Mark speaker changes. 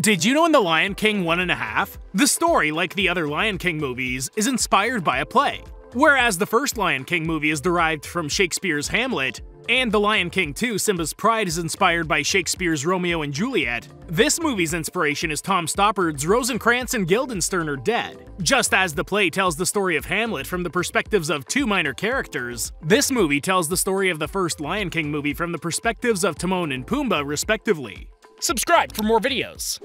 Speaker 1: Did you know in The Lion King One and a Half, the story, like the other Lion King movies, is inspired by a play? Whereas the first Lion King movie is derived from Shakespeare's Hamlet, and The Lion King 2 Simba's Pride is inspired by Shakespeare's Romeo and Juliet, this movie's inspiration is Tom Stoppard's Rosencrantz and Guildenstern are Dead. Just as the play tells the story of Hamlet from the perspectives of two minor characters, this movie tells the story of the first Lion King movie from the perspectives of Timon and Pumbaa, respectively.
Speaker 2: Subscribe for more videos.